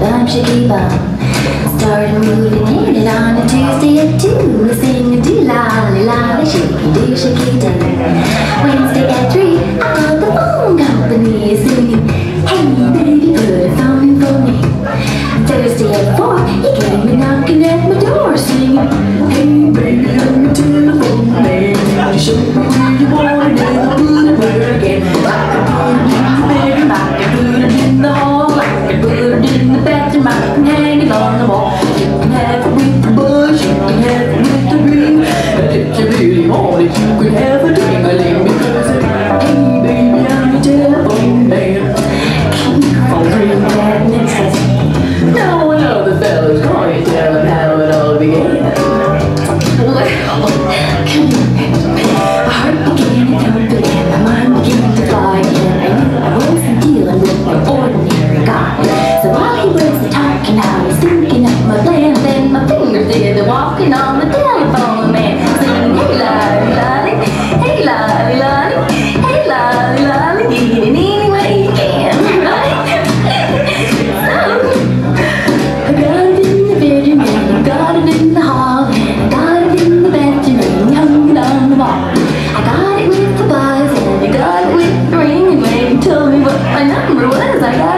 bum, shitty bum. Started moving in it on a Tuesday at two. We sing a do lolly lolly, shaky do shaky do. Wednesday at three, I called the phone company singing, Hey baby, put a phone in for me. Thursday at four, he came knocking at my door singing, Hey baby, I'm a telephone man. Show me where you want ordinary guy. So while he was talking, I was thinking of my plan, then my fingers did the walking on the telephone man, singing, hey lolly lolly, hey lolly lolly, hey lolly lolly, get it any way you can, right? so, I got it in the bedroom, and I got it in the hall, and I got it in the bedroom, and hung it on the wall. I got it with the buzz, and I got it with the ring, and they told me what my number was like that.